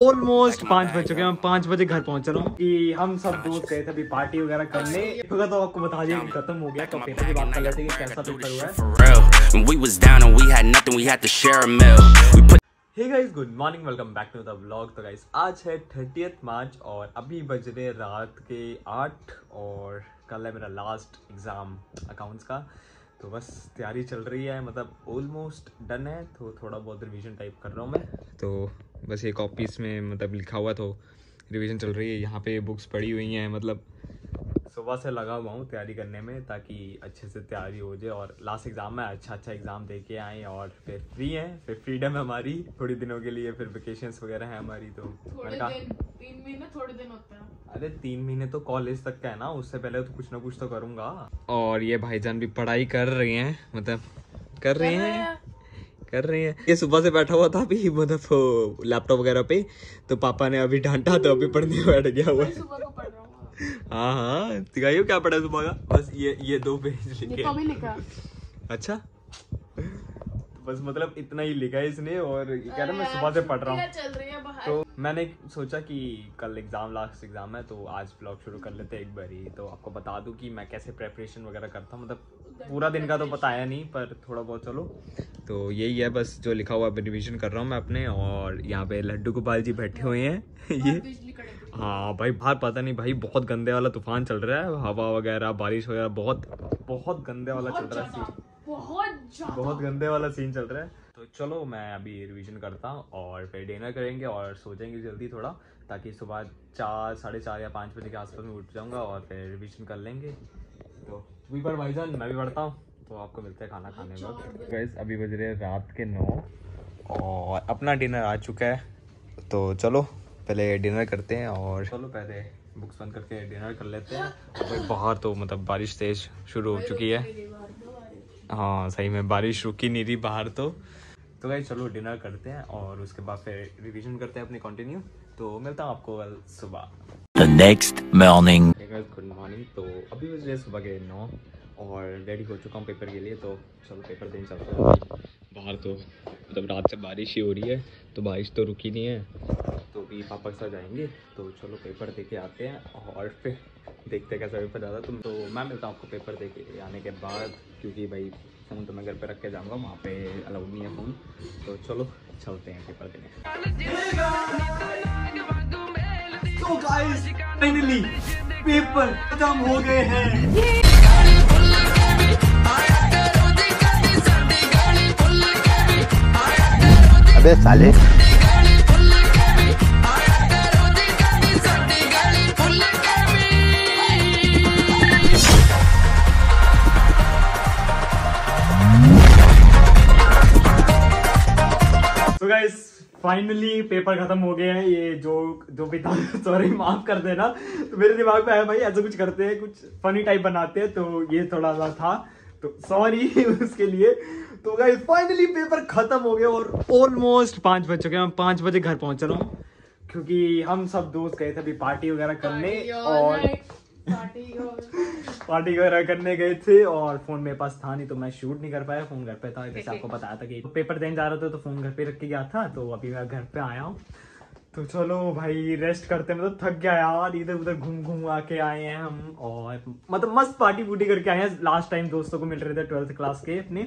Almost पाँच बज चुके हैं हम पाँच बजे घर पहुँच रहा हूँ। कि हम सब दोस्त गए थे अभी पार्टी वगैरह करने। तो आपको बता दिया कि खत्म हो गया तो पेपर की बात कर लेते हैं कि कैसा पेपर हुआ है. Hey guys good morning welcome back to the vlog तो गाइस आज है थर्टियथ मार्च और अभी बज रहे रात के आठ और कल है मेरा लास्ट एग्ज़ाम अकाउंट्स का। तो बस तैयारी चल रही है मतलब ऑलमोस्ट डन है तो थोड़ा बहुत रिवीजन टाइप कर रहा हूँ मैं। तो बस ये कॉपीज़ में मतलब लिखा हुआ तो रिवीजन चल रही है। यहाँ पे बुक्स पड़ी हुई हैं मतलब सुबह से लगा हुआ हूँ तैयारी करने में ताकि अच्छे से तैयारी हो जाए और लास्ट एग्ज़ाम में अच्छा अच्छा एग्ज़ाम दे के आए और फिर फ्री है। फिर फ्रीडम है हमारी थोड़ी दिनों के लिए फिर वेकेशंस वगैरह है हमारी तो। तीन महीने थोड़े दिन होते हैं। अरे तीन महीने तो कॉलेज तक का है ना उससे पहले तो कुछ ना कुछ तो करूँगा। और ये भाईजान भी पढ़ाई कर रहे हैं मतलब कर रहे हैं। कर रहे हैं। ये सुबह से बैठा हुआ था अभी मतलब लैपटॉप वगैरह पे। तो पापा ने अभी डांटा तो अभी पढ़ने बैठ गया हुआ है। सुबह को पढ़ रहा हूँ। हाँ दिखाइयो क्या पढ़ा सुबह का? बस ये ये दो पेज लिखे लिखा अच्छा? बस मतलब इतना ही लिखा है इसने और कह रहा है मैं सुबह से पढ़ रहा हूँ। तो मैंने सोचा कि कल एग्ज़ाम लास्ट एग्ज़ाम है तो आज ब्लॉग शुरू कर लेते हैं एक बार। ही तो आपको बता दूँ कि मैं कैसे प्रेपरेशन वगैरह करता हूँ। मतलब पूरा दिन का तो बताया नहीं पर थोड़ा बहुत चलो। तो यही है बस जो लिखा हुआ रिविजन कर रहा हूँ मैं अपने और यहाँ पे लड्डू गोपाल जी बैठे हुए हैं। ये हाँ भाई बाहर पता नहीं भाई बहुत गंदे वाला तूफ़ान चल रहा है हवा वगैरह बारिश वगैरह बहुत बहुत गंदे वाला चल रहा है सीन बहुत बहुत गंदे वाला सीन चल रहा है। तो चलो मैं अभी रिवीजन करता हूँ और फिर डिनर करेंगे और सो जाएँगे जल्दी थोड़ा ताकि सुबह चार साढ़े चार या पाँच बजे के आसपास में उठ जाऊँगा और फिर रिवीजन कर लेंगे। भी पर भाईजान मैं भी पढ़ता हूँ तो आपको मिलते हैं खाना खाने में। गैस अभी बज रहे हैं रात के नौ और अपना डिनर आ चुका है। तो चलो पहले डिनर करते हैं और चलो पहले बुक्स बंद करके डिनर कर लेते हैं। और बाहर तो मतलब बारिश तेज शुरू हो चुकी है। हाँ सही में बारिश रुकी नहीं रही बाहर तो। तो भाई चलो डिनर करते हैं और उसके बाद फिर रिवीजन करते हैं अपनी कंटिन्यू तो मिलता हूँ आपको कल सुबह। Next morning. गुड मॉर्निंग तो अभी बज सुबह के नौ और रेडी हो चुका हूँ पेपर के लिए तो चलो पेपर देने चलते हैं बाहर तो मतलब रात से बारिश ही हो रही है तो बारिश तो रुकी नहीं है तो भी पापा के साथ जाएँगे तो चलो पेपर दे के आते हैं और फिर देखते हैं कैसा पेपर ज़्यादा तुम तो मैं मिलता हूँ आपको पेपर दे के आने के बाद क्योंकि भाई फ़ोन तो मैं घर पे रख के जाऊँगा वहाँ पे अलाउड नहीं है फ़ोन तो चलो चलते हैं पेपर देने तो गाइस फाइनली पेपर खत्म हो गए हैं। अबे साले। फाइनली पेपर खत्म हो गए हैं ये जो जो भी था सॉरी माफ़ कर देना। तो मेरे दिमाग में आया भाई ऐसा कुछ करते हैं कुछ फनी टाइप बनाते हैं तो ये थोड़ा सा था। तो सॉरी उसके लिए। तो गाइस फाइनली पेपर खत्म हो गया और ऑलमोस्ट पाँच बज चुके हैं। मैं पाँच बजे घर पहुँच रहा हूँ। क्योंकि हम सब दोस्त गए थे अभी पार्टी वगैरह करने और पार्टी वगैरह करने गए थे और फ़ोन मेरे पास था नहीं तो मैं शूट नहीं कर पाया, फ़ोन घर पे था। जैसे आपको बताया था कि पेपर देने जा रहा था तो फ़ोन घर पे रख के गया था तो अभी मैं घर पे आया हूँ। तो चलो भाई रेस्ट करते मतलब थक गया यार इधर उधर घूम घूम आके आए हैं हम और मतलब मस्त पार्टी वूटी करके आए हैं। लास्ट टाइम दोस्तों को मिल रहे थे ट्वेल्थ क्लास के अपने।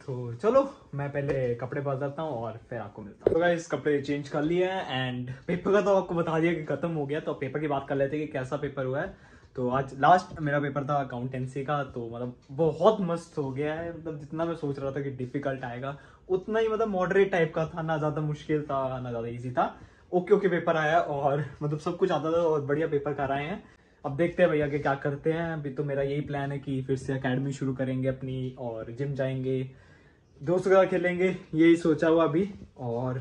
तो चलो, मैं पहले कपड़े बदलता हूँ और फिर आपको मिलता हूँ। तो गाइस कपड़े चेंज कर लिए एंड पेपर का तो आपको बता दिया कि खत्म हो गया। तो पेपर की बात कर लेते हैं कि कैसा पेपर हुआ है। तो आज लास्ट मेरा पेपर था अकाउंटेंसी का तो मतलब बहुत मस्त हो गया है। मतलब जितना मैं सोच रहा था कि डिफ़िकल्ट आएगा, उतना ही मतलब मॉडरेट टाइप का था, ना ज़्यादा मुश्किल था, ना ज़्यादा इजी था। ओके ओके पेपर आया और मतलब सब कुछ आता था और बढ़िया पेपर कर आए हैं। अब देखते हैं भैया कि क्या करते हैं। अभी तो मेरा यही प्लान है कि फिर से अकेडमी शुरू करेंगे अपनी और जिम जाएँगे, दोस्तों के खेलेंगे, यही सोचा हुआ अभी। और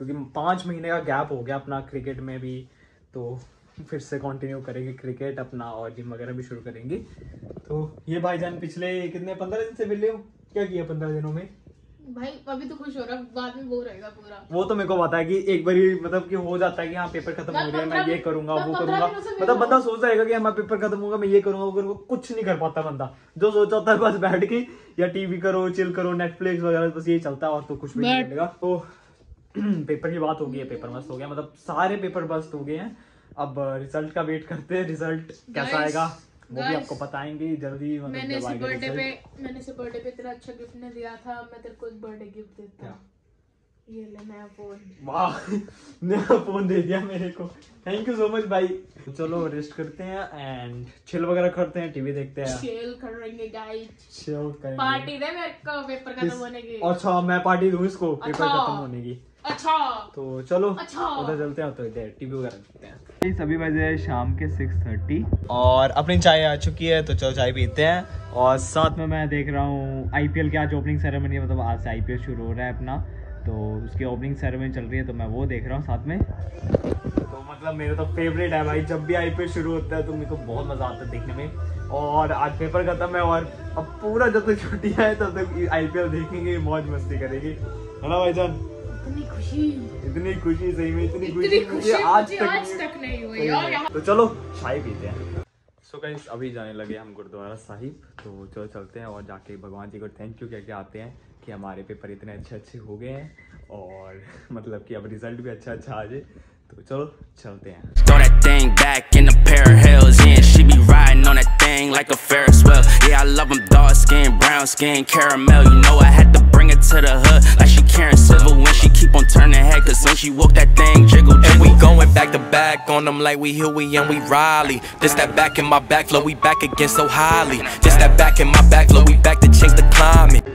क्योंकि पाँच महीने का गैप हो गया अपना क्रिकेट में भी तो फिर से कंटिन्यू करेंगे क्रिकेट अपना और जिम वगैरह भी शुरू करेंगे। तो ये भाईजान पिछले कितने पंद्रह दिन से मिले हो? क्या किया पंद्रह दिनों में? भाई अभी तो खुश हो रहा बाद में वो रहेगा पूरा। वो तो मेरे को पता है कि एक बार मतलब कि हो जाता है कि हाँ पेपर खत्म हो रहा है मैं ये करूँगा वो करूँगा। मतलब बंदा सोच जाएगा कि हमारा पेपर खत्म होगा मैं ये करूँगा वो करूँगा कुछ नहीं कर पाता बंदा। जो सोचा होता है बस बैठ के या टीवी करो चिल करो नेटफ्लिक्स वगैरह बस ये चलता है और तो कुछ भी नहीं। मिलेगा। तो पेपर की बात हो गई है पेपर मस्त हो गया मतलब सारे पेपर मस्त हो गए हैं। अब रिज़ल्ट का वेट करते हैं रिज़ल्ट कैसा आएगा वो भी आपको बताएँगे जल्दी मतलब मैंने इसे बर्थडे पे मैंने इसे बर्थडे पे तेरा अच्छा गिफ्ट नहीं दिया था मैं तेरे को एक बर्थडे गिफ्ट देता हूँ। ये ले नया फ़ोन वाह नया फ़ोन दे दिया मेरे को। थैंक यू सो मच भाई चलो रेस्ट करते हैं एंड चिल वगैरह करते हैं टीवी देखते हैं। शेल करेंगे गाइस chill करेंगे। पार्टी दे मेरे को पेपर खत्म होने की। अच्छा मैं पार्टी दूँ इसको पेपर अच्छा। खत्म होने की। अच्छा। तो चलो अच्छा। उधर चलते हैं तो इधर टीवी वगैरह देखते हैं। सभी बजे शाम के 6:30 और अपनी चाय आ चुकी है तो चलो चाय पीते हैं। और साथ में मैं देख रहा हूँ आईपीएल की आज ओपनिंग सेरेमनी है मतलब आज से आईपीएल शुरू हो रहा है अपना। तो उसकी ओपनिंग सेरेमनी चल रही है तो मैं वो देख रहा हूँ साथ में। तो मतलब मेरा तो फेवरेट है भाई जब भी आईपीएल शुरू होता है तो मेरे को बहुत मज़ा आता है देखने में। और आज पेपर खत्म है और अब पूरा जब तक छुट्टियाँ है तब तक आईपीएल देखेंगे मौज मस्ती करेंगे। है ना भाईजान? इतनी खुशी। इतनी खुशी सही में इतनी इतनी खुशी खुशी मुझे आज तक आज तक नहीं हुई। और। तो चलो चाय पीते हैं। सो गाइस अभी जाने लगे हम गुरुद्वारा साहिब। तो चलो चलते हैं और जाके भगवान जी को थैंक यू कह के आते हैं कि हमारे पेपर इतने अच्छे अच्छे हो गए हैं और मतलब कि अब रिज़ल्ट भी अच्छा अच्छा आ जाए। तो चलो चलते हैं। Throw that thing back in the pair of hills. Yeah, she be riding on that thing like a Ferris wheel. Yeah, I love them dark skin, brown skin, caramel. You know I had to bring it to the hood like she Karen Civil when she keep on turning head. Cause when she walk that thing jiggle, jiggle. And we going back to back on them like we Huey and we Riley. This that back in my back flow, we back again so highly. This that back in my back flow, we back to change the climate.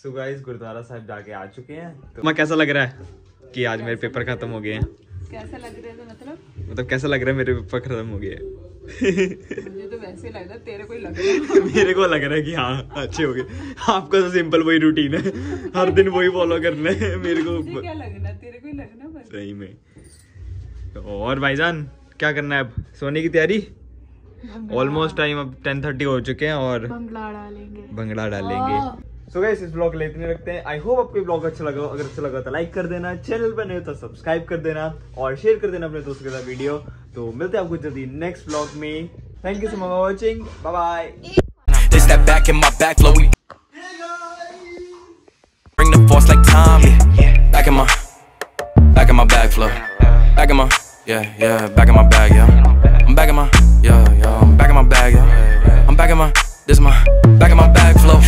So guys Gurudwara Sahib जाके आ चुके हैं तो मैं कैसा लग रहा है कि आज मेरे पेपर खत्म हो गए हैं? कैसा लग रहा है मतलब? मतलब कैसा लग रहा है मेरे पेपर खत्म हो गए हैं? मुझे तो वैसे लग रहा है तेरे को ही लग रहा है। मेरे को लग रहा है कि हाँ अच्छे हो गए। आपका तो सिंपल वही रूटीन है। हर दिन वही फॉलो करना है मेरे को क्या लगना तेरे को ही लगना सही में। तो और भाईजान क्या करना है अब? सोने की तैयारी? ऑलमोस्ट टाइम अब टेन थर्टी हो चुके हैं और बंगला डालेंगे। भंगड़ा डालेंगे। सो गाइस इस ब्लॉग के लिए इतने रखते हैं। आई होप आपको ब्लॉग अच्छा लगा अगर अच्छा लगा तो लाइक कर देना। चैनल पर नहीं हो तो सब्सक्राइब कर देना और शेयर कर देना अपने दोस्तों के साथ वीडियो तो मिलते हैं आपको जल्दी नेक्स्ट ब्लॉग में। Thank you so much for watching bye bye bring the force like Tommy. Back in my, back in my back flow. Back in my, yeah, yeah, back in my bag, yeah. I'm back in my, yeah, yeah, back in my bag, yeah. I'm back in my, this is my, back in my bag flow.